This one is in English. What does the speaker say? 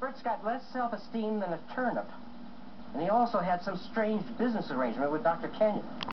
Bert's got less self-esteem than a turnip. And he also had some strange business arrangement with Dr. Kenyon.